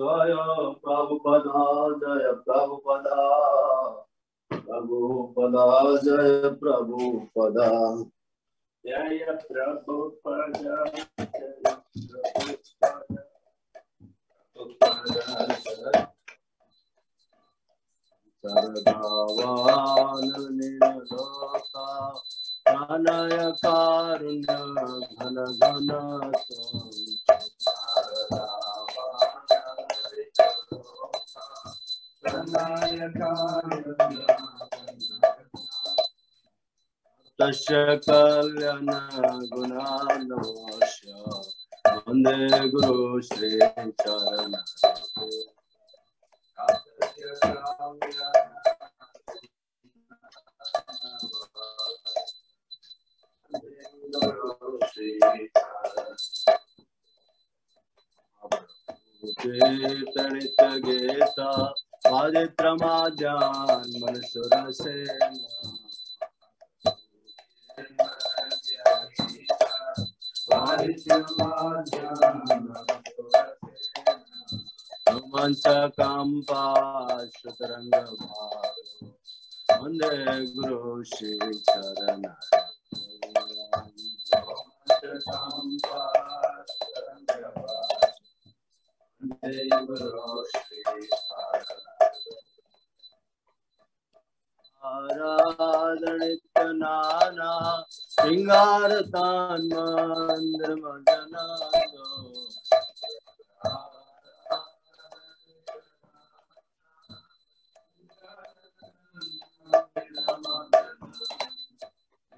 जय प्रभुपदा जय प्रभुपदा। प्रभुपदा जय प्रभुपदा। जय प्रभुपदा सर्वावाननिर्लोका प्रणय कारुण्य घन घन तस्य कल्याण गुणानश वंदे गुरु श्री चरण say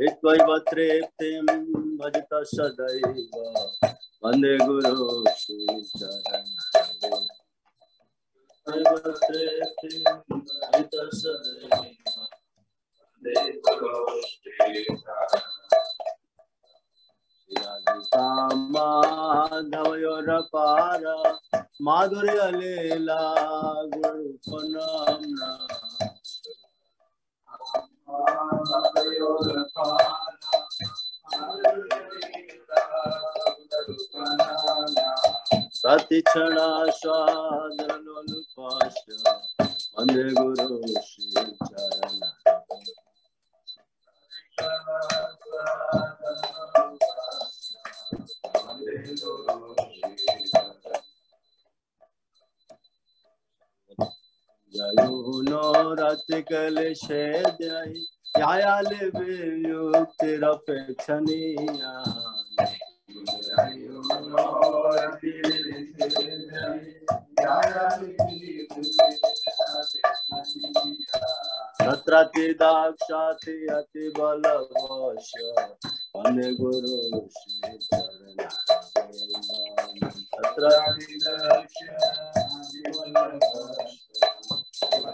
हित्वैव तृप्तिं भजत सदैव। वंदे गुरु माधुर्य लीला प्रतिक्षण स्वादनुपास्य रतिकलेशे द्ययि यायाले वियुक्तिरपेक्षणीया तत्राति दाक्षाति अति बलवश्य वंदे गुरु श्री अक्षरे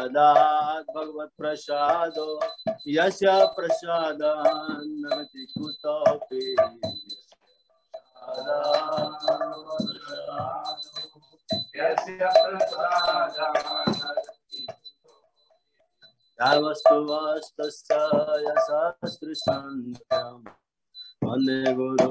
प्रसादात् भगवत् प्रसादो। यस्य प्रसादान्नगति कुतोऽपि। वस्तु वस्तस्य यशस्त्रिसन्त्यम् वंदे गुरु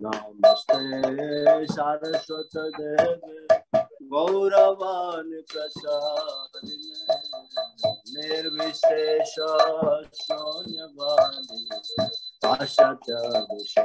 नमस्ते सारस्वत देव गौरवान् प्रसादिने निर्विशेष शून्यवादी पाश्चात्य दिशा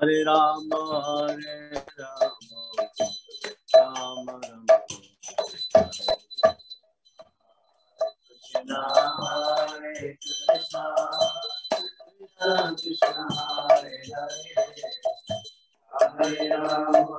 Hare Rama, Hare Rama, Rama Rama. Krishna, Hare Krishna, Krishna Hare Hare. Hare Rama,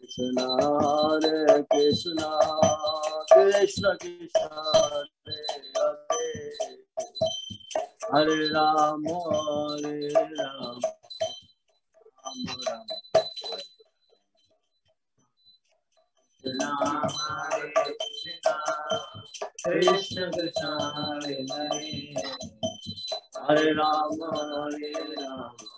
Krishna हरे Krishna Krishna Krishna Hare Hare Hare Ram, Hare Ram, Ram Ram. Hare Krishna, Krishna Krishna Hare Hare, Hare Ram, Hare Ram.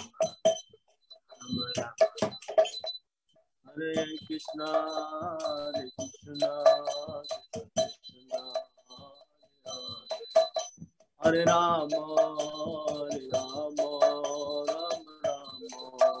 Hare Krishna, Hare Krishna, Krishna Krishna, Hare Hare, Hare Rama, Hare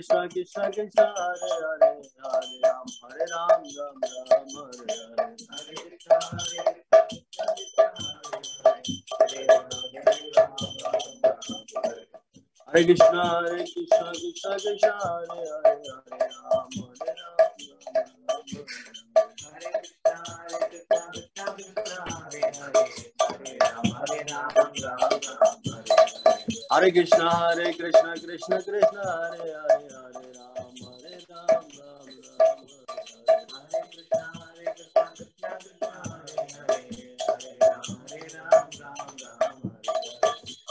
Krishna Krishna Krishna Krishna Krishna Hare Krishna Krishna Krishna Hare Ram Ram Ram Ram Hare Hare Krishna Krishna Krishna Hare Hare Hare Ram Ram Ram Ram Hare Krishna Hare Krishna Krishna Krishna Hare Hare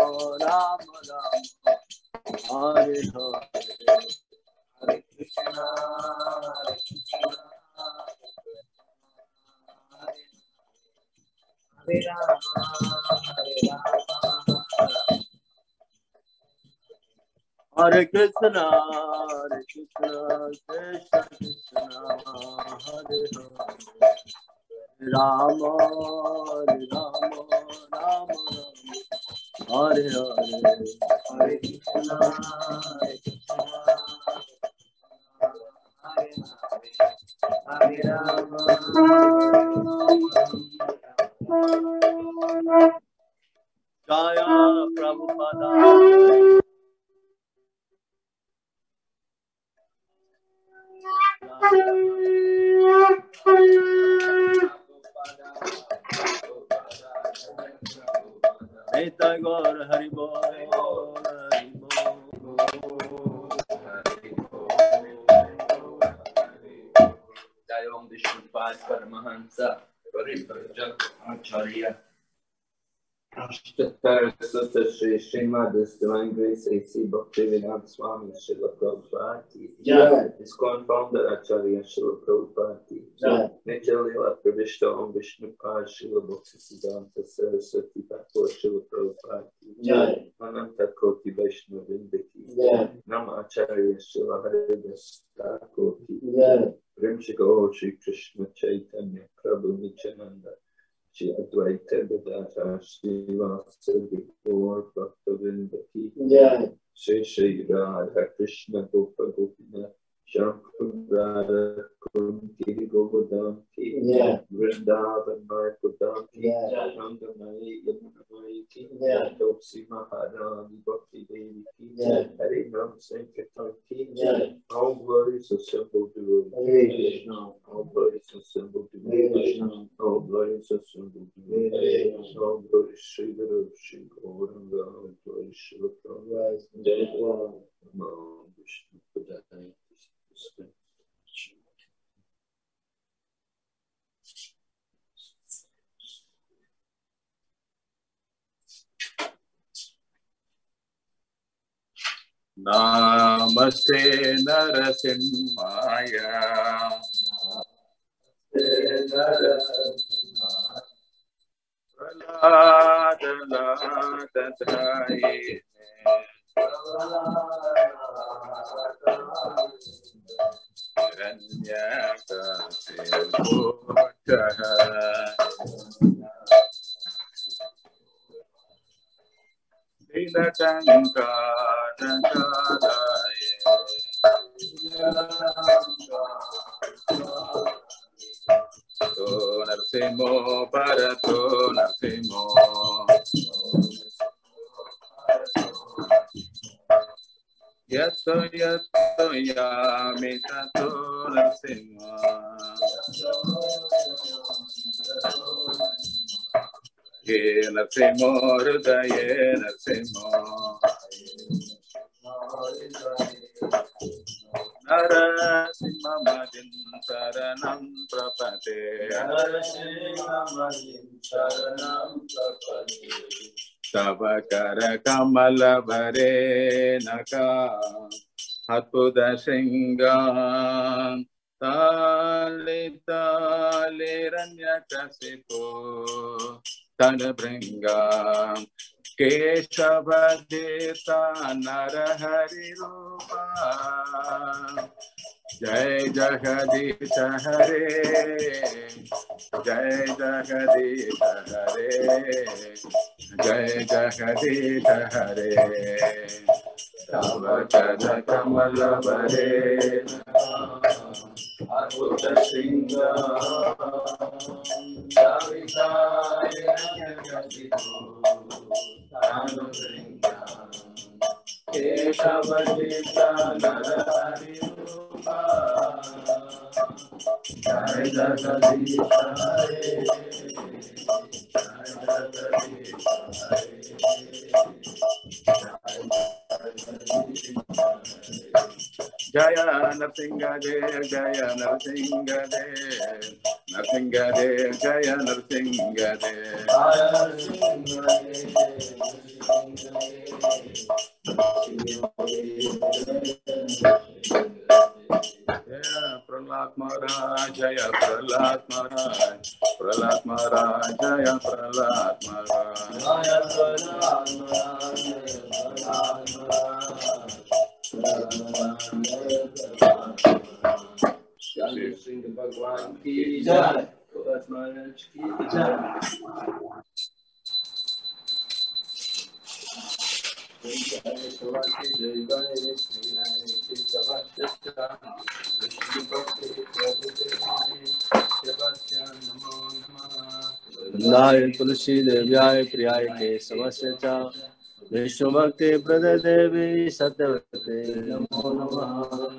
Rama Rama, Hare Hare. Hare Krishna, Hare Krishna, Hare Rama, Hare Rama, Hare Krishna, Hare Krishna, Krishna Krishna, Hare Hare. Rama, Hare Rama, Rama Rama, Hare Hare. Hare Krishna, Hare Krishna, Hare Hare. Hare Rama, जय Srimad Divine Grace A.C. Bhaktivedanta Swami Srila Prabhupada Jai. ISKCON founder Acharya Srila Prabhupada Jai. Nityalila Pravishta Om Vishnupad Srila Bhaktisiddhanta Saraswati Thakur Srila Prabhupada Jai. Ananta Koti Vaishnava Vindaki Jai. Nama Acharya Srila Haridas Thakur Jai. Primshiko Shri Krishna Chaitanya Prabhu Nityananda she advaita Gadata Srivasa before but Bhaktavinda Ki. Yeah. She Sri Radha Krishna Gopa Gopinath Shankara Kunti Govardhan Ki Yeah. Vrindavan Ki Yeah. Nandamai Yamunamai Ki Yeah. Maharani Bhakti Devi Ki Yeah. Hari Ram Sankirtan Ki Yeah. All glories assembled to Hare Krishna. all glories assembled to Hare Krishna. All glories assembled to Hare Krishna. All glories Sri Guru Sri Gauranga All glories Sri Prabhupada Jai Vishnu नमस्ते नरसिंहाय। प्रह्लादनाथधाये Narasimho Bharato Narasimho Yato yato yami tato Narasimha Ye Narasimho Hridaye Narasimho Narasimha Madin Saranam Prapate Tava kara kamala vare naka हतुदशिंगण्यकशिपो तनभृंग केशवदेता नरहरिपा जय जगदीश हरे। जय जगदीश हरे। जय जगदीश हरे। शवकमलवरे अरुतशृङ्ग सविताय जगदिशृङ्ग केशवचितनरूपा जय जगदीशाय जय जगदीशाय 気持ちいい。Jaya Narsinga Dev Jaya Narsinga Dev Narsinga Dev Jaya Narsinga Dev Jaya Prahlad Maharaj Jaya Prahlad Maharaj Prahlad Maharaj Jaya Prahlad Maharaj ki Jai Kulat Maharaj ki Jai वृंदाय तुलसी देव्याय प्रियाय केशवस्य च विष्णुभक्ति प्रद प्रदेवी सत्यवते नमो नमः।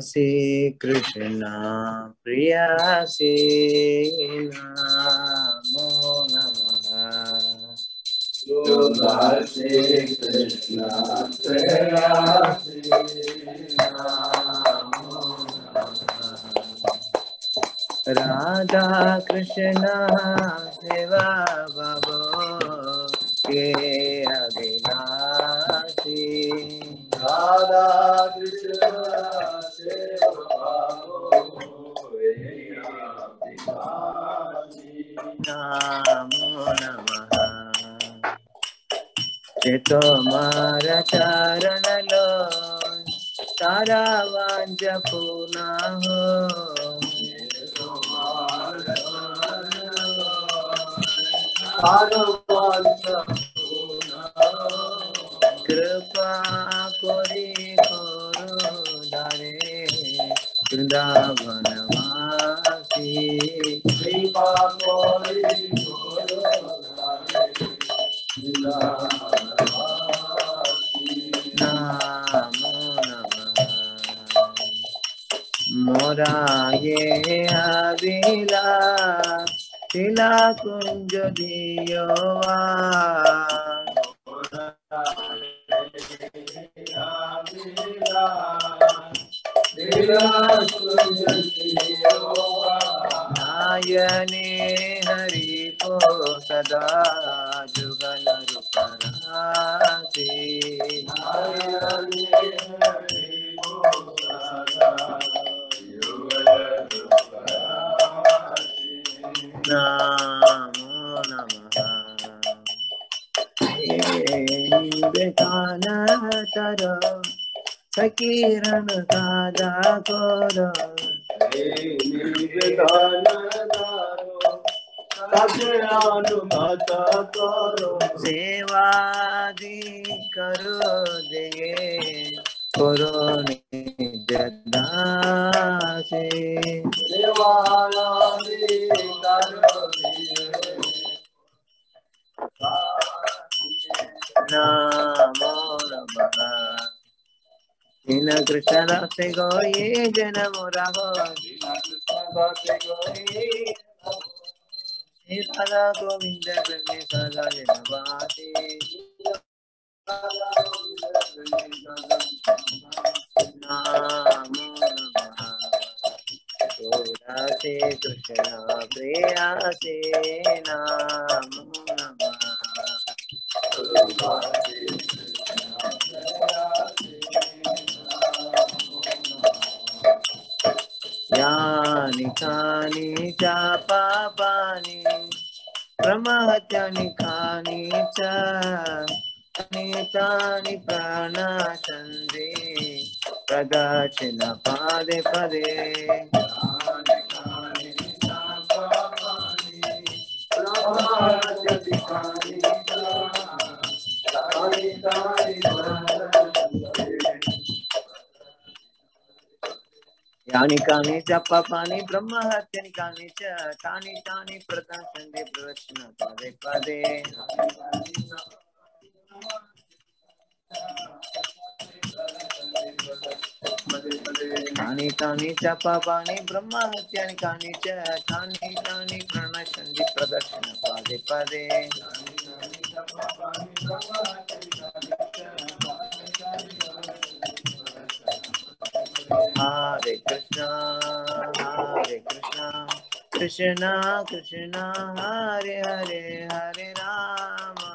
Sri Krishna Priya Sri Namo Namaha Yoga Sri Krishna Priya Sri Namo Radha Krishna છે તો મારા ચારણ લો તારા વાંજ પૂના હો કૃપા કરી કરો દારે વૃંદાવન नमो नमः तर फकीरन दादा करो सेवादि करो दे करो निज दासे नमो नमः इन कृष्ण दासे गोये जन मोरा हो राधा गोविंद प्रेमी सदा जनवासी नमो नमः तुलसी कृष्ण प्रियासी नमो नमः यानि कानि च पापानि प्रमहत्यानि कानि च तानि तानि प्राणाशन्ति प्रदक्षिण पादे पदे यानि कानि च पापानि ब्रह्महत्यानि कानि च तानि तानि प्रदर्शन्ति प्रदक्षिण पदे पदे। तानि तानि च पापानि ब्रह्महत्यानि कानि च तानि तानि प्रणश्यन्ति प्रदक्षिण पदे पदे Hare Krishna, Hare Krishna, Krishna Krishna, Hare Hare, Hare Rama,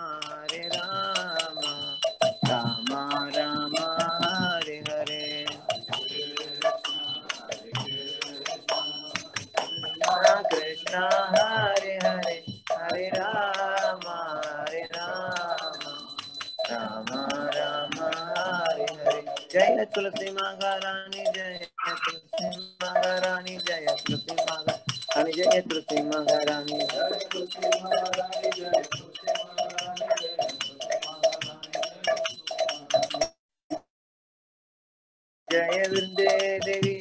Ram, Hare Hare, Hare Rama, Hare Rama, Rama Rama, Hare Hare. Jai Tulsi Maharani, Jai Tulsi Maharani, Jai Tulsi Maharani, Jai Tulsi Maharani, Jai Tulsi Maharani, Jai Tulsi Maharani, Jai Jai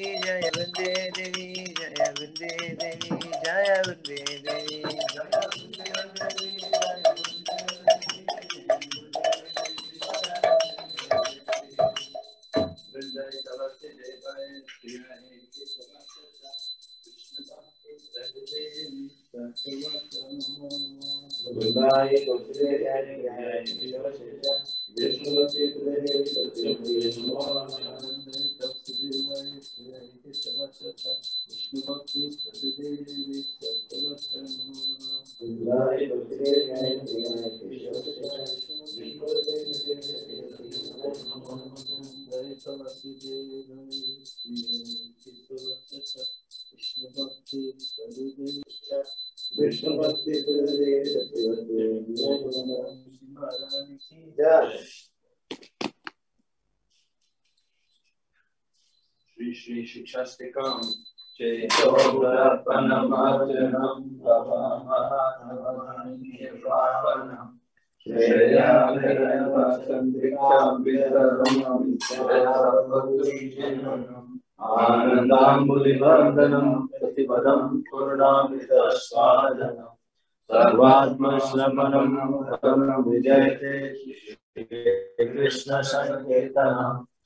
शिक्षास्तिकम चेतोपनमार्जनम भवमहात्मनिर्वापनम आनन्दाम्बुलिवर्धनं प्रतिपदं पूर्णामृतस्वादनं सर्वात्मश्रमणं विजयते कृष्णसङ्केतनं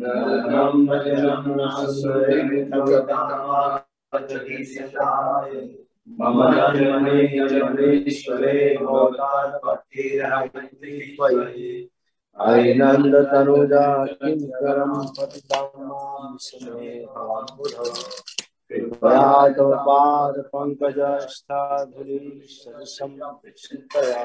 नरं भजनं न मम जन्मने जन्मेश्वरे भवतात्पत्तिरहन्ति त्वयि ऐनन्द तनुजा किङ्करं पतितं माँ विस्मये भवाम्बुधौ कृपया तव पादपङ्कजस्थाधुली सरसं चिन्तया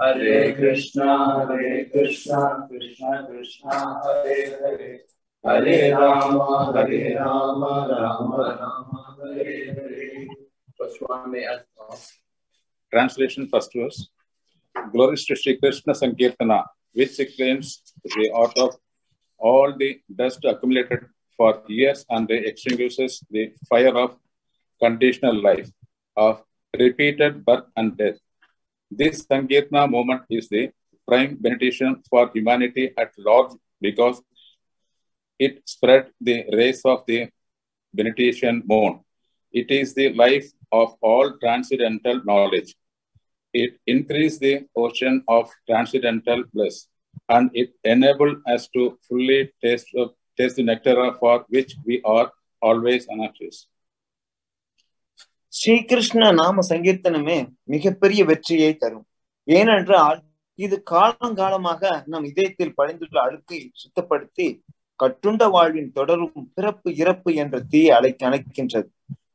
हरे कृष्णा हरे कृष्णा कृष्णा कृष्णा, हरे हरे। हरे राम हरे राम राम राम, हरे हरे। स्वामी translation first verse glory Shri Krishna sankirtana which explains of all dust accumulated for years and extinguishes the fire of conditional life, of repeated birth and death. This Sankirtana movement is the prime beneficiation for humanity at large because it spread the rays of the beneficiation moon. It is the life of all transcendental knowledge. It increased the ocean of transcendental bliss, and it enabled us to fully taste, uh, taste the nectar for which we are always anxious. Srikrishna நாம சங்கீர்த்தனமே மிகப்பெரிய வெற்றியை தரும். ஏனென்றால் இது காலங்காலமாக நம் இதயத்தில் படிந்துள்ள அழுக்கை சுத்தப்படுத்தி கட்டுண்ட வாழ்வின் தொடரும் பிறப்பு இறப்பு என்ற தீயை அழைக்க அணைக்கின்றது.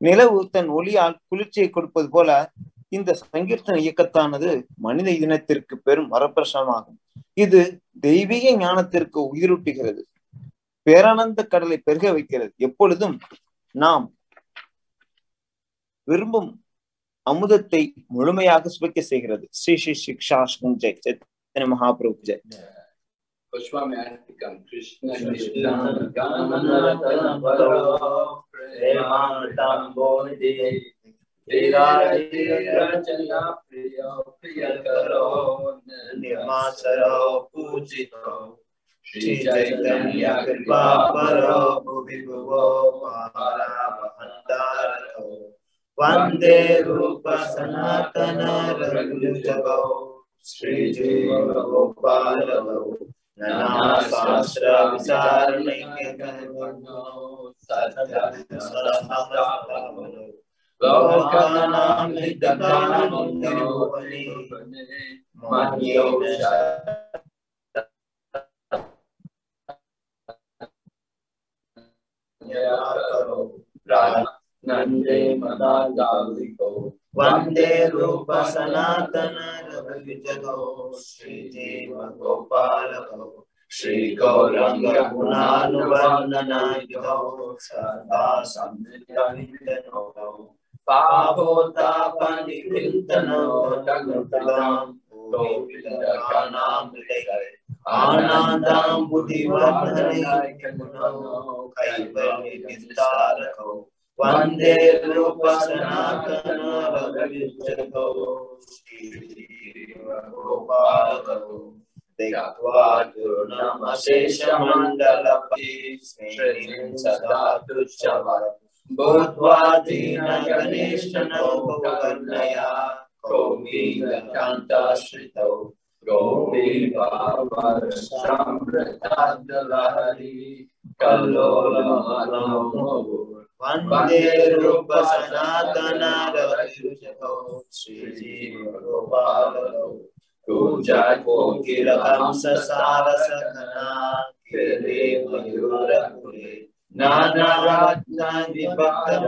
நிலவு தன் ஒளியால் குளிர்ச்சியை கொடுப்பது போல இந்த சங்கீர்த்தன இயக்கத்தானது மனித இனத்திற்கு பெரும் வரப்பிரசனமாகும் இது தெய்வீக ஞானத்திற்கு உயிரூட்டுகிறது. பேரானந்த கடலை பெருக வைக்கிறது. எப்பொழுதும் நாம் விரும்பும் அமுதத்தை முழுமையாக சுவைக்க செய்கிறது. ஸ்ரீ ஸ்ரீ சிக்ஷா ஜெய். சைத்தன்ய மகாபிரபு ஜெய். Pushpamyatikam Krishna श्रीचैतन्य कृपा सनातन पारावहन्तारतो वंदे रूपसनातनरघुजगौ श्रीजीवगोपालगौ नानाशास्त्रविचारणैकर्मणो सदा सदा गौकानां Nana Sastra Vicharnayakano Satya Sarasamastavano Lokanam Hidanam Nirupani Manyosha Nande Madagaliko Vande Rupa Sanatana Ravijado Deva Gopalako Shri Gauranga Gunanuvarnana Yudho Sada Samritanitano Pavota Pandikintano Dagutalam Govindakanam Hridaya Anandam Buddhivardhane Rupa Sanatana Raghavijjato Shri Gopalako Dekatva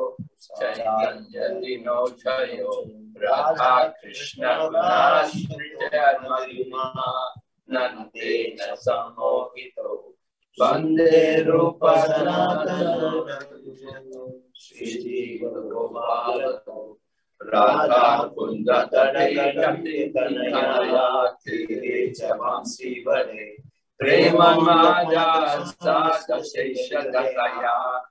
Jiva Gopalalo Puja Kokila Hamsa Sarasakana Kere Mayura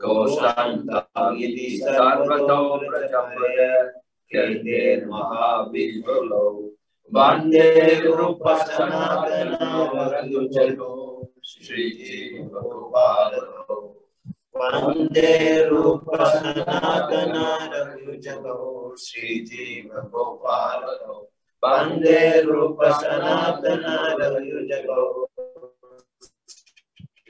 कौशान्तामिति सर्वतो प्रचम्बय कीर्तेन महाविष्णुलौ वन्दे रूपसनातनमरुचलो श्रीजीवपादौ वन्दे रूपसनातनरुचलो श्रीजीवगोपालौ वन्दे रूपसनातनरयुजगौ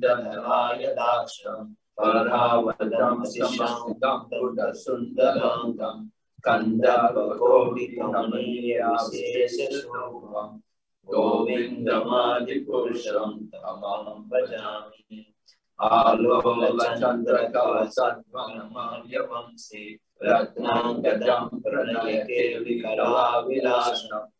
Dataya Kraso Brahmato Sada Kayanto Chakatahaya Gunamaram Bhavavidoto Nada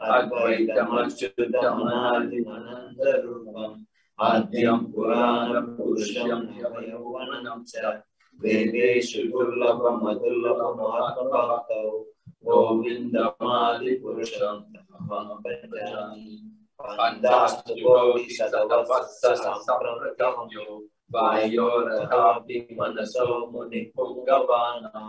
अद्वैतमच्युतमनादिमनन्दरूपम् आद्यं पुराणं पुरुषं नवयौवनं च वेदेषु दुर्लभमदुर्लभमात्मभक्तौ गोविन्दमादिपुरुषम् भजामि पन्दास्तु कोटिशतवत्सरसम्प्रतिहंयो वायोरथापि मनसो मुनिपुङ्गवानां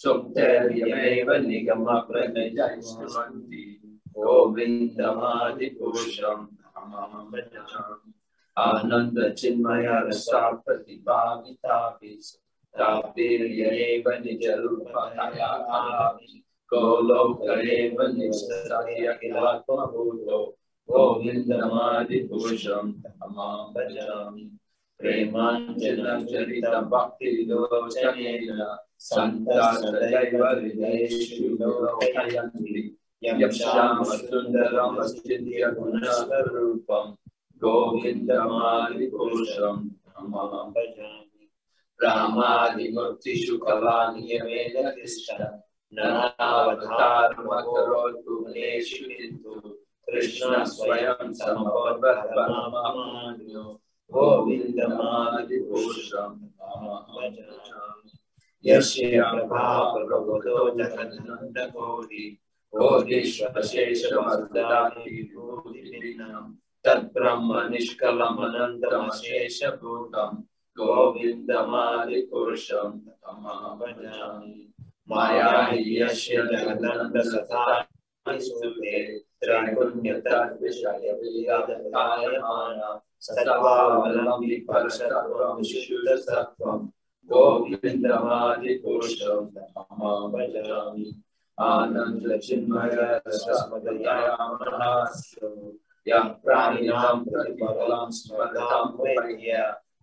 सुप्तैर्यमेव निगमप्रतिजयन्ति गोविन्दमादिपुरुषम् अहं भजामि आनन्दचिन्मय रसा प्रतिभावितापि तापिर्येव गोलोकरेव निःसर्यखिलात्मभूतो गोविन्दमादिपुरुषम् अहं भजामि प्रेमाञ्जनचरितं भक्तिविलोचनेन सन्ता सदैव हृदयेषु लोकयन्ति यं गोविन्दमादिपुरुषम् भजामि रामादिमूर्तिषु कलानियमेन तिष्ठन्। नानावतारमकरोतु मुनेषु किन्तु कृष्ण स्वयं समभवद्भक्तमामान्यो गोविन्दमादिपुरुषम् भजामि यस्य प्रभाप्रबोधो जगन्नन्दकोटि कोटिश्वशेषमर्दानि विभूतिभिन्नम् तद्ब्रह्म निष्कलमनन्तमशेषभूतम् गोविन्दमादिपुरुषम् अहं भजामि माया हि यस्य जगदन्तसतानि सुते त्रैगुण्यतद्विषयवेदतायमाना सर्वावलम्बि परसत्वं विशुद्धसत्त्वं गोविन्दमादिपुरुषम् अहं भजामि आनन्दचिन्मय रसमदयामनस्सु प्राणिनां प्रतिफलं स्मरतां वैद्य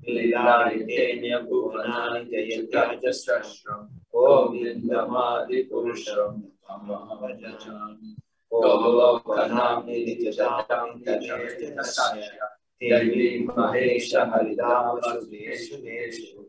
लीलायतेन्य भुवनानि जयत्याजस्रम् गोविन्दमादिपुरुषम् अहं भजामि गोलोकनाम्नि निजजामितस्य देवी महेश हरिदामसुदेषु देषु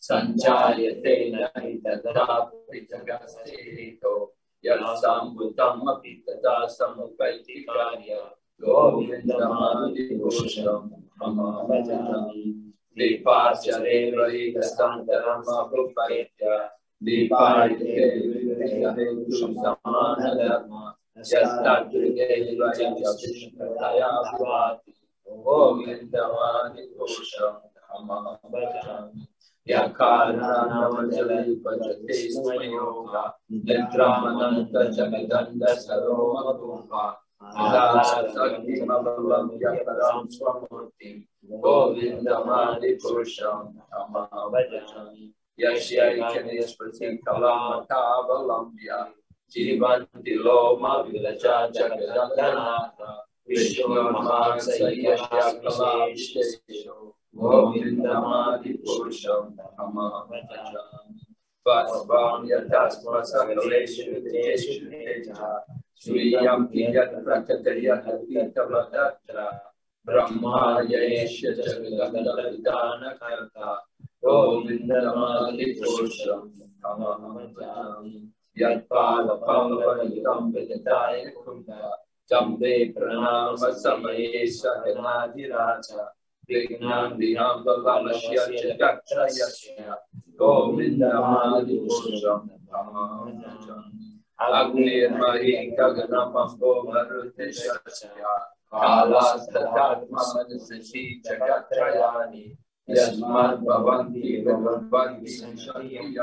सञ्जायते न हि तदापि जगत्सेतो यत्सम्भूतमपि तदा समुपैति कार्य गोविन्दमादिपुरुषम् अहं भजामि। दीपाचरे वै दशान्तरमपुपैत्य दीपायते समानधर्म यस्तद्गृहेव जगत्प्रदया भवाति गोविन्दमादिपुरुषम् अहं भजामि। यकारणमजलैपजते स्मयोगा निद्रामनन्तजगदण्ड सरोमगुहा आदासक्तिमवलम्ब्यपरां स्वमूर्तिं गोविन्दमादिपुरुषम् अहं भजामि यस्यैकनिस्पृतिकलामतावलम्ब्य जीवन्ति लोमा विरजा जगदन्दनाथ विश्वमहाशय्यकलाविशेषो गोविन्दमादिपुरुषम् अहं भजामि त्वस्वां तेषु तेजः स्वीयं कियत् प्रकटयतीतवदत्र ब्रह्मायेष्य जगदन्तविधानकर्ता गोविन्दमादिपुरुषम् अहं भजामि विदताय कुन्द जम्बे प्रणाम समये भवमस्य च गच्छयस्य गोविन्दमादिपुरुषं अग्निर्महि गगनमम्बो मरुतिशस्य कालास्तथात्मनसि जगत्त्रयानि यस्मात् भवन्ति संशयं च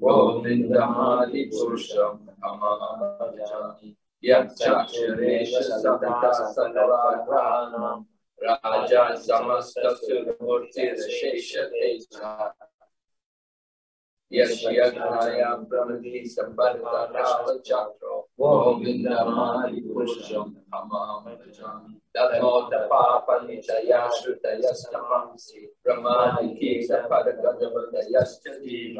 गोविन्दमादिपुरुषं अहमजामि यच्चाक्षरेश सतता सर्वाग्रहाणां राजा समस्तसुरमूर्तिर्शेषते च यस्य ज्ञाया प्रमति सम्पर्करावचक्रो गोविन्दमादिपुरुषं अहमजामि तथोतपापनिचया श्रुतयस्तमंसि प्रमादिकीसपदगजवदयश्च जीव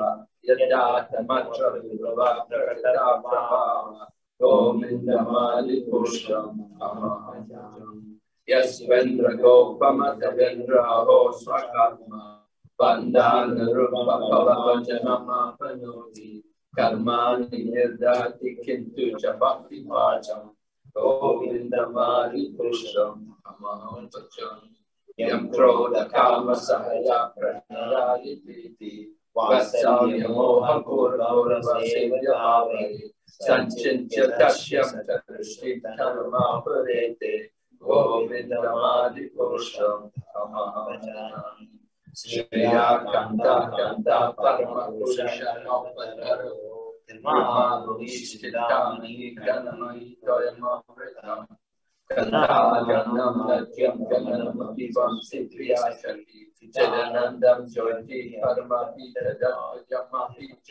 यदात्मत्र विभवा प्रकटा प्रभाव गोविन्दमादिपुरुषम् अहमजामि यस्वेन्द्र गोपमतवेन्द्र अहो स्वकर्मा बन्धानुरूपभवचनमापनोति कर्माणि निर्दहति किन्तु च भक्तिभाजम्, गोविन्दमादिपुरुषम् अहमहं यं क्रोधकामसहया प्रणयादिति वात्सल्यमोहपूर्णौरवसेव्यभावे सञ्चिन्त्य तस्यं च दृष्टिधर्मापरेते गोविन्दमादिपुरुषम् अहमहं श्रेया कन्ता कन्ता परमपुरुषनोपधरो निर्मानुनिश्चितानि गणमयि त्वयमृतम् कन्दागन्धं नद्यं गगनमपिबं सिद्ध्याशति जगनन्दं ज्योति परमपि तदमपि च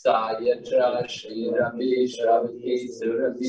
सा यत्र श्रीरवि श्रवति Surabhi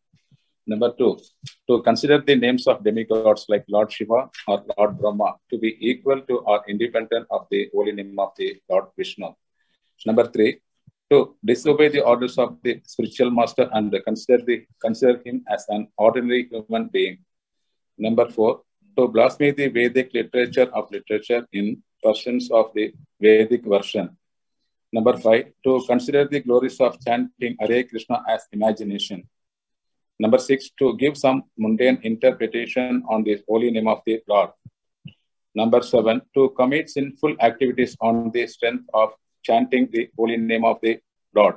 Number two, to consider the names of demigods like Lord Shiva or Lord Brahma to be equal to or independent of the holy name of the Lord Vishnu. Number three, to disobey the orders of the spiritual master and consider the consider him as an ordinary human being. Number four, to blaspheme the Vedic literature of literature in versions of the Vedic version. Number five, to consider the glories of chanting Hare Krishna as imagination. Number six, to give some mundane interpretation on the holy name of the Lord. Number seven, to commit sinful activities on the strength of chanting the holy name of the Lord.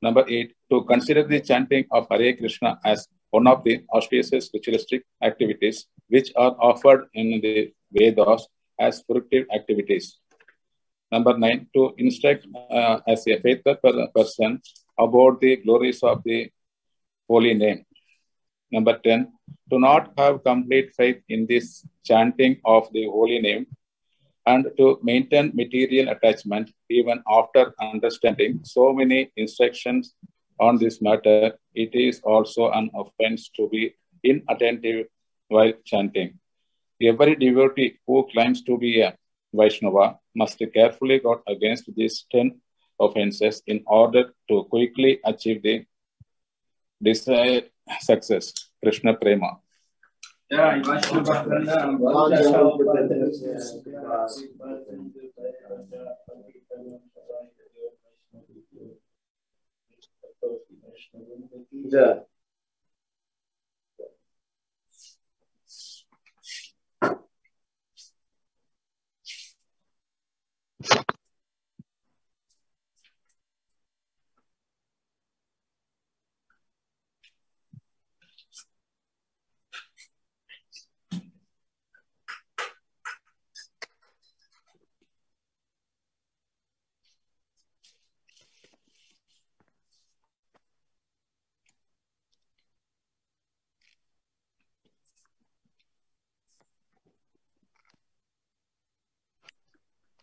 Number eight, to consider the chanting of Hare Krishna as one of the auspicious ritualistic activities which are offered in the Vedas as productive activities. Number nine, to instruct uh, as a faithful person about the glories of the holy name. Number 10, to not have complete faith in this chanting of the holy name and to maintain material attachment even after understanding so many instructions on this matter, it is also an offense to be inattentive while chanting. Every devotee who claims to be a Vaishnava must carefully guard against these 10 offenses in order to quickly achieve the desired success. Krishna Prema. Jai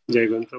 Vaishnava Pranam, जय जय गणपति